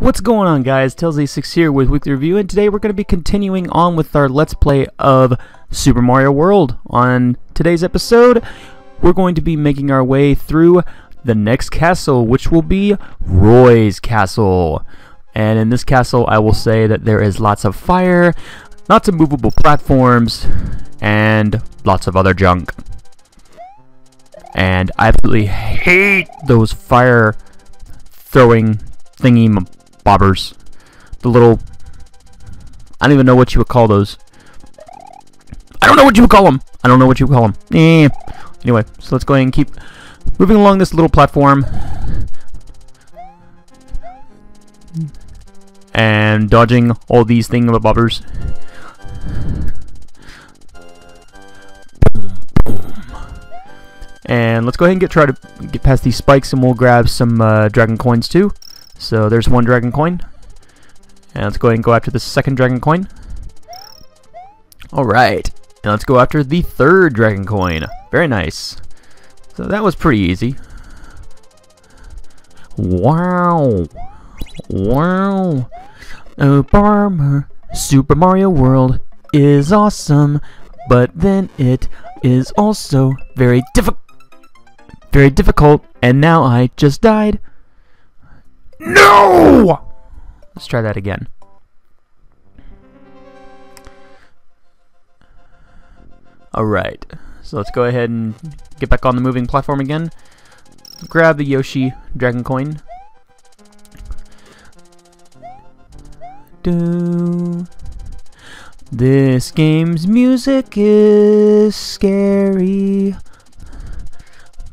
What's going on guys, Tails86 here with Wii-kly Review and today we're going to be continuing on with our Let's Play of Super Mario World. On today's episode, we're going to be making our way through the next castle, which will be Roy's Castle. And in this castle, I will say that there is lots of fire, lots of movable platforms, and lots of other junk. And I absolutely hate those fire throwing thingy bobbers. The little... I don't even know what you would call those. I don't know what you would call them. I don't know what you would call them. Eh. Anyway, so let's go ahead and keep moving along this little platform. And dodging all these thingamabobbers. And let's go ahead and get try to get past these spikes and we'll grab some uh, dragon coins too. So there's one dragon coin. And let's go ahead and go after the second dragon coin. Alright. And let's go after the third dragon coin. Very nice. So that was pretty easy. Wow. Wow. Oh. Super Mario World is awesome. But then it is also very difficult. Very difficult. And now I just died. No! Let's try that again. Alright, so let's go ahead and get back on the moving platform again. Grab the Yoshi Dragon Coin. Do. This game's music is scary,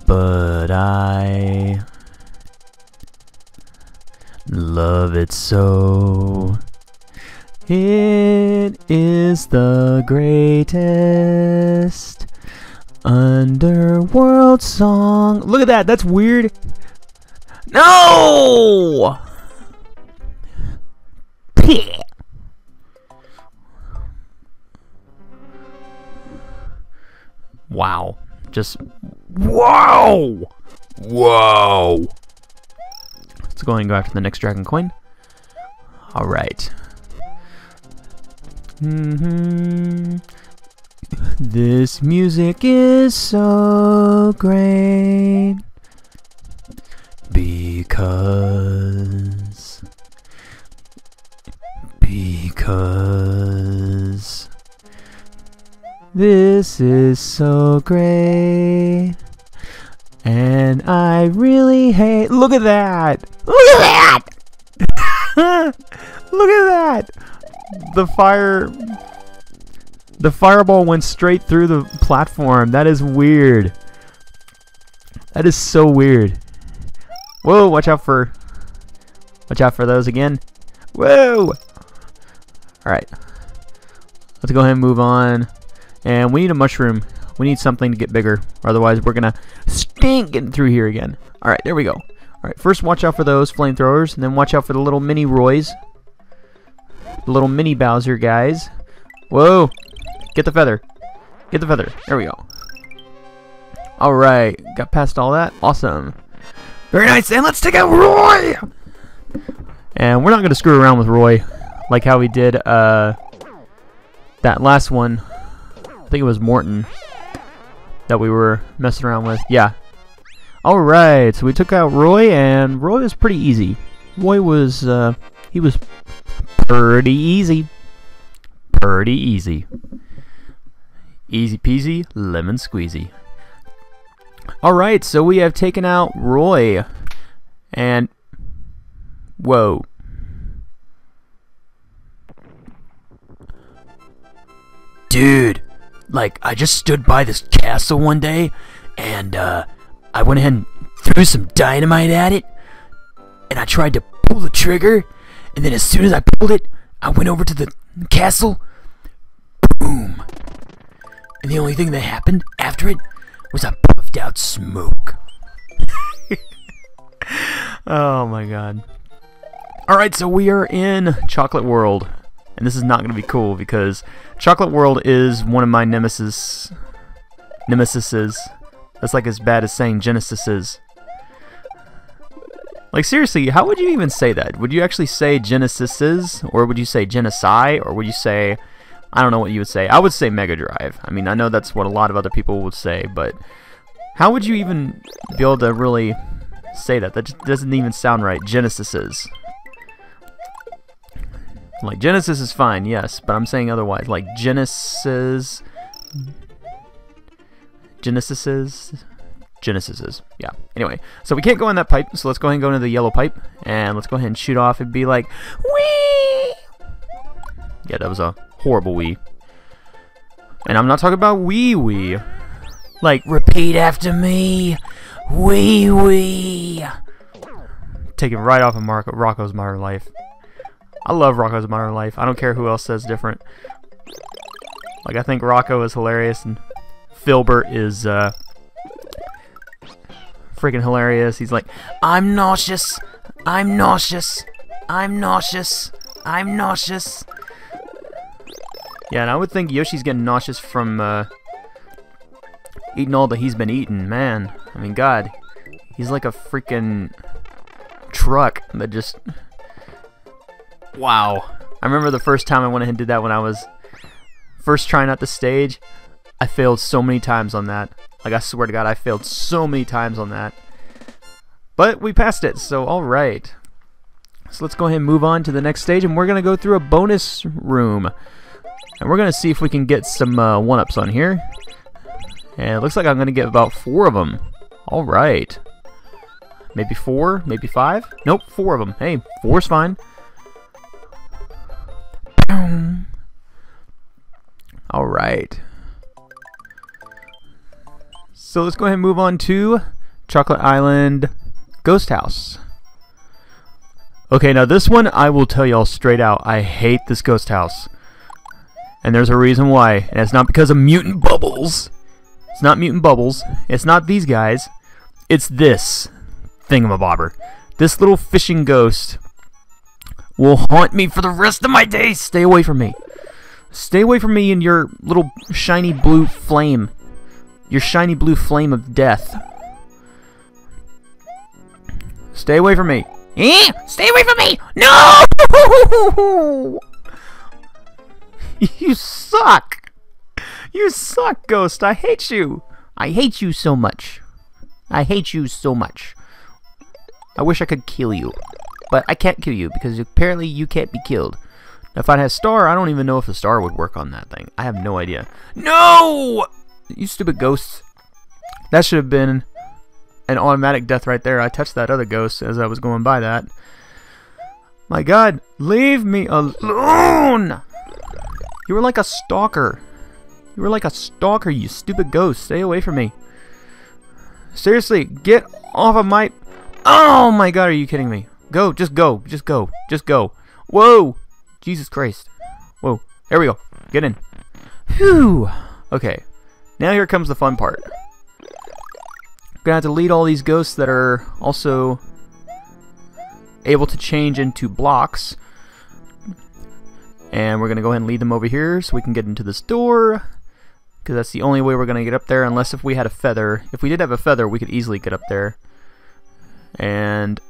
but I Love it so. It is the greatest underworld song. Look at that. That's weird. No! Wow. Just wow. Wow. Let's go and go after the next dragon coin. Alright. Mm hmm This music is so great. Because. Because. This is so great. And I really hate. Look at that! Look at that! Look at that! The fire. The fireball went straight through the platform. That is weird. That is so weird. Whoa, watch out for. Watch out for those again. Whoa! Alright. Let's go ahead and move on. And we need a mushroom. We need something to get bigger. Otherwise, we're going to stink getting through here again. Alright, there we go. Alright, first watch out for those flamethrowers, and then watch out for the little mini Roys. The little mini Bowser guys. Whoa! Get the feather. Get the feather. There we go. Alright, got past all that. Awesome. Very nice, and let's take out Roy! And we're not going to screw around with Roy like how we did uh, that last one. I think it was Morton that we were messing around with. Yeah, Alright, so we took out Roy, and Roy was pretty easy. Roy was, uh, he was pretty easy. Pretty easy. Easy peasy, lemon squeezy. Alright, so we have taken out Roy. And, whoa. Dude, like, I just stood by this castle one day, and, uh, I went ahead and threw some dynamite at it, and I tried to pull the trigger, and then as soon as I pulled it, I went over to the castle, boom. And the only thing that happened after it was I puffed out smoke. oh my god. Alright, so we are in Chocolate World. And this is not going to be cool because Chocolate World is one of my nemesis nemesises that's like as bad as saying Genesis is. Like seriously, how would you even say that? Would you actually say Genesises, or would you say Genocide, or would you say I don't know what you would say. I would say Mega Drive. I mean, I know that's what a lot of other people would say, but how would you even be able to really say that? That just doesn't even sound right. Genesises. Like Genesis is fine, yes, but I'm saying otherwise. Like Genesis, Genesises, Genesises. Yeah. Anyway, so we can't go in that pipe, so let's go ahead and go into the yellow pipe, and let's go ahead and shoot off and be like, wee. Yeah, that was a horrible wee. And I'm not talking about wee wee. Like repeat after me, wee wee. Taking right off of Marco, Rocko's Modern Life. I love Rocko's Modern Life. I don't care who else says different. Like, I think Rocko is hilarious, and Filburt is, uh, freaking hilarious. He's like, I'm nauseous, I'm nauseous, I'm nauseous, I'm nauseous. Yeah, and I would think Yoshi's getting nauseous from, uh, eating all that he's been eating. Man, I mean, God, he's like a freaking truck that just Wow. I remember the first time I went ahead and did that when I was first trying out the stage. I failed so many times on that. Like, I swear to God, I failed so many times on that. But we passed it, so alright. So let's go ahead and move on to the next stage, and we're going to go through a bonus room. And we're going to see if we can get some uh, one-ups on here. And it looks like I'm going to get about four of them. Alright. Maybe four? Maybe five? Nope, four of them. Hey, four's fine. Alright. So let's go ahead and move on to Chocolate Island Ghost House. Okay, now this one, I will tell y'all straight out, I hate this ghost house. And there's a reason why. And it's not because of mutant bubbles. It's not mutant bubbles. It's not these guys. It's this thingamabobber. This little fishing ghost will haunt me for the rest of my days. Stay away from me. Stay away from me and your little shiny blue flame. Your shiny blue flame of death. Stay away from me. Eh? Stay away from me! No! you suck! You suck, Ghost. I hate you. I hate you so much. I hate you so much. I wish I could kill you. But I can't kill you because apparently you can't be killed. Now, if I had a star, I don't even know if the star would work on that thing. I have no idea. No! You stupid ghosts. That should have been an automatic death right there. I touched that other ghost as I was going by that. My god, leave me alone! You were like a stalker. You were like a stalker, you stupid ghost. Stay away from me. Seriously, get off of my... Oh my god, are you kidding me? Go, just go, just go, just go. Whoa! Jesus Christ. Whoa, there we go. Get in. Whew! Okay, now here comes the fun part. Gonna have to lead all these ghosts that are also able to change into blocks. And we're gonna go ahead and lead them over here so we can get into this door. Because that's the only way we're gonna get up there, unless if we had a feather. If we did have a feather, we could easily get up there. And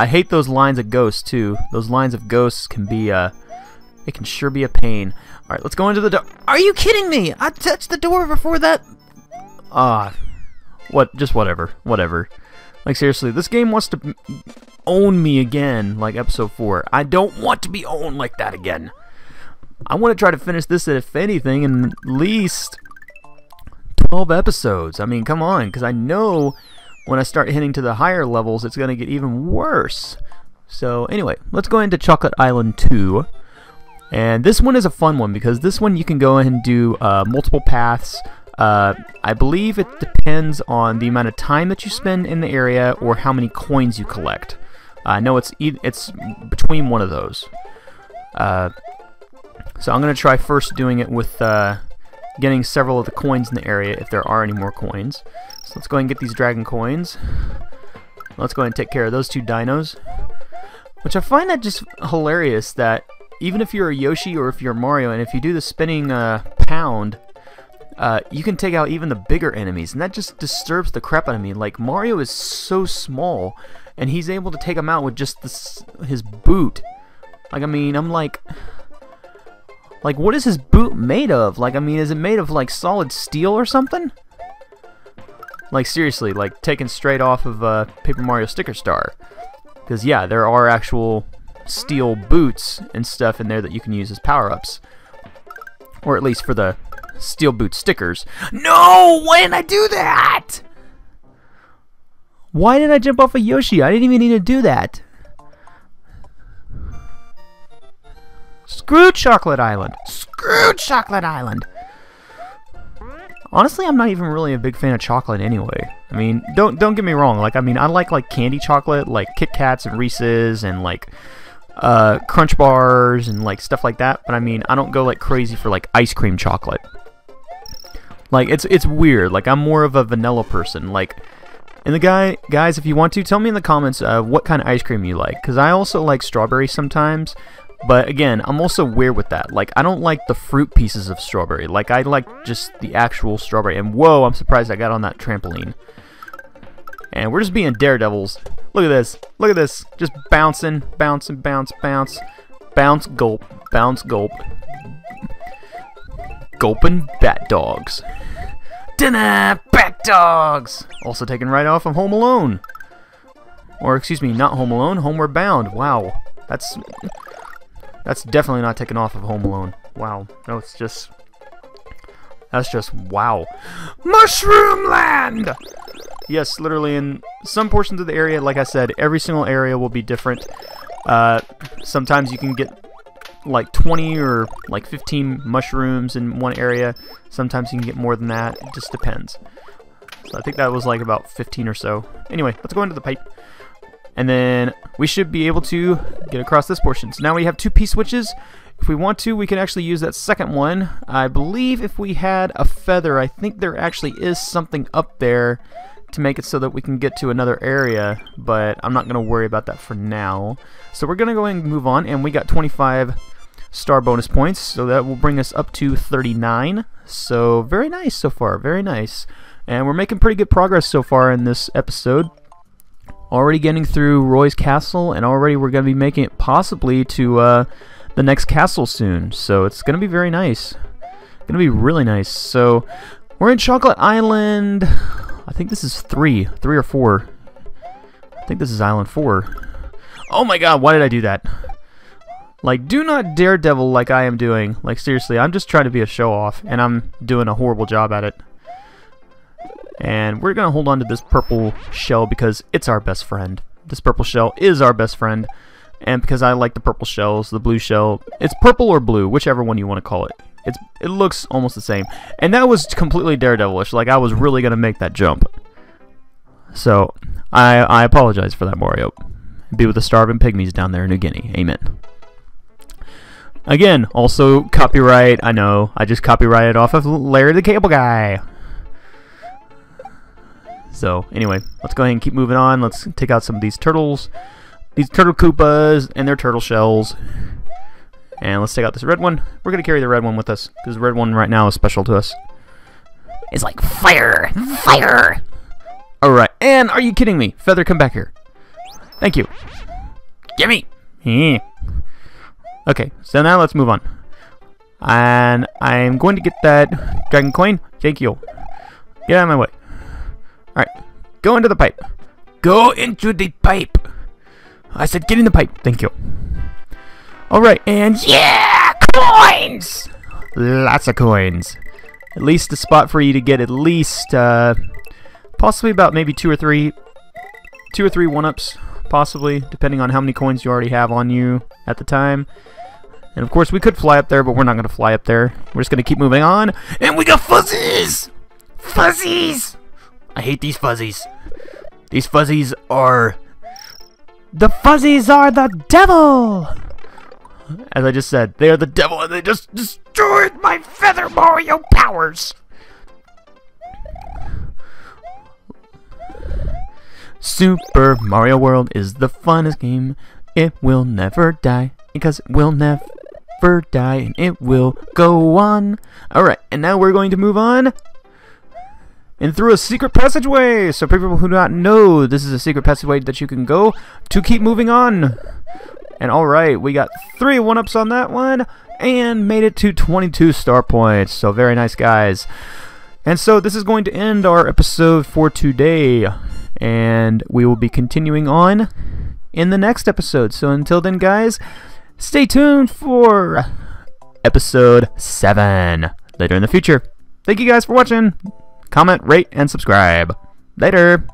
I hate those lines of ghosts too. Those lines of ghosts can be uh it can sure be a pain. Alright, let's go into the door. Are you kidding me? I touched the door before that Ah uh, what just whatever. Whatever. Like seriously, this game wants to own me again like episode 4. I don't want to be owned like that again. I want to try to finish this if anything in at least 12 episodes. I mean, come on, because I know when I start hitting to the higher levels, it's going to get even worse. So anyway, let's go into Chocolate Island 2. And this one is a fun one because this one you can go and do uh, multiple paths. Uh, I believe it depends on the amount of time that you spend in the area or how many coins you collect. I know it's e it's between one of those. Uh, so I'm going to try first doing it with uh, getting several of the coins in the area if there are any more coins. So let's go ahead and get these dragon coins. Let's go ahead and take care of those two dinos. Which I find that just hilarious that even if you're a Yoshi or if you're Mario and if you do the spinning uh, pound, uh, you can take out even the bigger enemies, and that just disturbs the crap out of me. Like, Mario is so small, and he's able to take them out with just this, his boot. Like, I mean, I'm like... Like, what is his boot made of? Like, I mean, is it made of, like, solid steel or something? Like, seriously, like, taken straight off of uh, Paper Mario Sticker Star. Because, yeah, there are actual steel boots and stuff in there that you can use as power-ups. Or at least for the steel boot stickers. No! Why didn't I do that? Why did I jump off of Yoshi? I didn't even need to do that. Screw Chocolate Island. Screw Chocolate Island. Honestly, I'm not even really a big fan of chocolate anyway. I mean, don't don't get me wrong. Like, I mean, I like like candy chocolate, like Kit Kats and Reese's, and like uh, Crunch bars and like stuff like that. But I mean, I don't go like crazy for like ice cream chocolate. Like, it's it's weird. Like, I'm more of a vanilla person. Like, and the guy guys, if you want to, tell me in the comments uh, what kind of ice cream you like, because I also like strawberry sometimes. But again, I'm also weird with that. Like, I don't like the fruit pieces of strawberry. Like, I like just the actual strawberry. And whoa, I'm surprised I got on that trampoline. And we're just being daredevils. Look at this. Look at this. Just bouncing, bouncing, bounce, bounce. Bounce, gulp, bounce, gulp. Gulping bat dogs. Dinner, bat dogs! Also taken right off of Home Alone. Or, excuse me, not Home Alone, Homeward Bound. Wow. That's that's definitely not taken off of Home Alone. Wow. No, it's just... That's just wow. Mushroom Land! Yes, literally in some portions of the area, like I said, every single area will be different. Uh, sometimes you can get like 20 or like 15 mushrooms in one area. Sometimes you can get more than that. It just depends. So I think that was like about 15 or so. Anyway, let's go into the pipe. And then we should be able to get across this portion. So now we have two P-switches. If we want to, we can actually use that second one. I believe if we had a feather, I think there actually is something up there to make it so that we can get to another area, but I'm not going to worry about that for now. So we're going to go and move on, and we got 25 star bonus points, so that will bring us up to 39. So very nice so far, very nice. And we're making pretty good progress so far in this episode already getting through Roy's castle, and already we're going to be making it possibly to uh, the next castle soon. So it's going to be very nice. Going to be really nice. So we're in Chocolate Island. I think this is three, three or four. I think this is Island four. Oh my god, why did I do that? Like, do not daredevil like I am doing. Like, seriously, I'm just trying to be a show-off, and I'm doing a horrible job at it. And we're going to hold on to this purple shell because it's our best friend. This purple shell is our best friend. And because I like the purple shells, the blue shell, it's purple or blue, whichever one you want to call it. It's It looks almost the same. And that was completely daredevilish. Like, I was really going to make that jump. So, I, I apologize for that, Mario. Be with the starving pygmies down there in New Guinea. Amen. Again, also copyright. I know, I just copyrighted off of Larry the Cable Guy. So anyway, let's go ahead and keep moving on. Let's take out some of these turtles, these turtle koopas and their turtle shells. And let's take out this red one. We're going to carry the red one with us because the red one right now is special to us. It's like fire, fire. Alright, and are you kidding me? Feather, come back here. Thank you. Gimme. Yeah. Okay, so now let's move on. And I'm going to get that dragon coin. Thank you. Get out of my way. Alright, go into the pipe. Go into the pipe. I said get in the pipe. Thank you. Alright, and Yeah, coins. lots of coins. At least a spot for you to get at least, uh, possibly about maybe two or three, two or three one-ups, possibly, depending on how many coins you already have on you at the time. And of course, we could fly up there, but we're not going to fly up there. We're just going to keep moving on. And we got fuzzies. Fuzzies. I hate these fuzzies. These fuzzies are... The fuzzies are the devil! As I just said, they are the devil and they just destroyed my Feather Mario powers! Super Mario World is the funnest game. It will never die because it will never die and it will go on. Alright, and now we're going to move on and through a secret passageway. So, for people who do not know, this is a secret passageway that you can go to keep moving on. And alright, we got three one ups on that one and made it to 22 star points. So, very nice, guys. And so, this is going to end our episode for today. And we will be continuing on in the next episode. So, until then, guys, stay tuned for episode 7 later in the future. Thank you guys for watching. Comment, rate, and subscribe. Later.